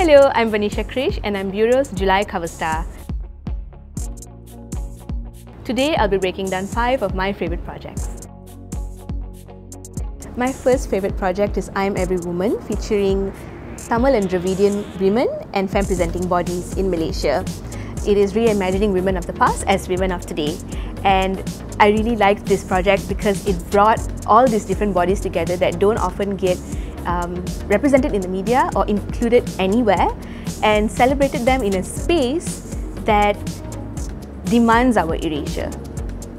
Hello, I'm Vaneesha Krish and I'm Buro's July cover star. Today I'll be breaking down five of my favorite projects. My first favorite project is I'm Every Woman featuring Tamil and Dravidian women and femme presenting bodies in Malaysia. It is reimagining women of the past as women of today. And I really liked this project because it brought all these different bodies together that don't often get um, represented in the media or included anywhere and celebrated them in a space that demands our erasure.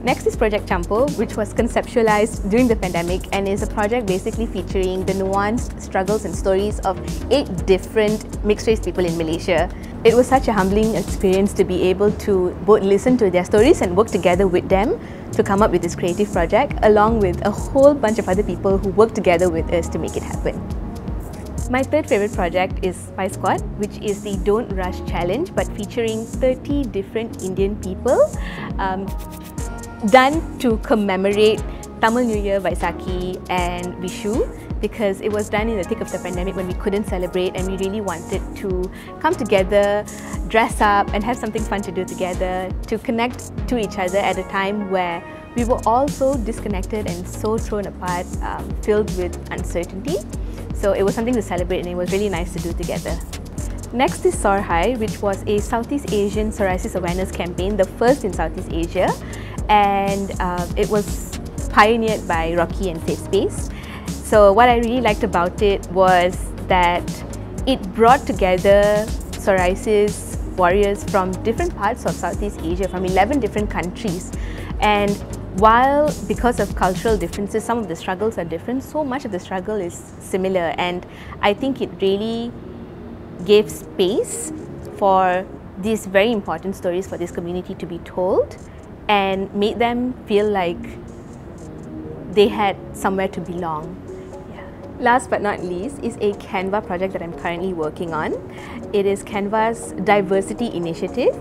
Next is Project Champo, which was conceptualized during the pandemic and is a project basically featuring the nuanced struggles and stories of eight different mixed-race people in Malaysia. It was such a humbling experience to be able to both listen to their stories and work together with them to come up with this creative project, along with a whole bunch of other people who worked together with us to make it happen. My third favorite project is Spy Squad, which is the Don't Rush Challenge, but featuring 30 different Indian people um, done to commemorate Tamil New Year, Vaisakhi and Vishu because it was done in the thick of the pandemic when we couldn't celebrate and we really wanted to come together, dress up and have something fun to do together, to connect to each other at a time where we were all so disconnected and so thrown apart, um, filled with uncertainty. So it was something to celebrate and it was really nice to do together. Next is SORHAI, which was a Southeast Asian psoriasis awareness campaign, the first in Southeast Asia and uh, it was pioneered by Rocky and Safe Space. So what I really liked about it was that it brought together psoriasis warriors from different parts of Southeast Asia, from 11 different countries. And while because of cultural differences, some of the struggles are different, so much of the struggle is similar. And I think it really gave space for these very important stories for this community to be told and made them feel like they had somewhere to belong. Last but not least is a Canva project that I'm currently working on. It is Canva's diversity initiative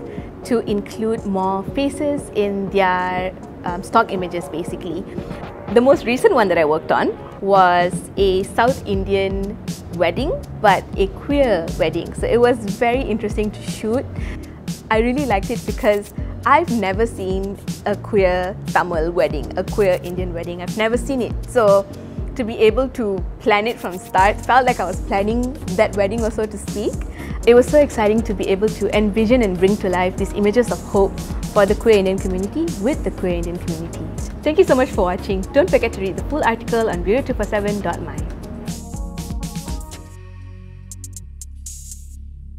to include more faces in their um, stock images basically. The most recent one that I worked on was a South Indian wedding but a queer wedding. So it was very interesting to shoot. I really liked it because I've never seen a queer Tamil wedding, a queer Indian wedding. I've never seen it. So to be able to plan it from start felt like I was planning that wedding also to speak. It was so exciting to be able to envision and bring to life these images of hope for the queer Indian community with the queer Indian community. Thank you so much for watching. Don't forget to read the full article on buro247.my.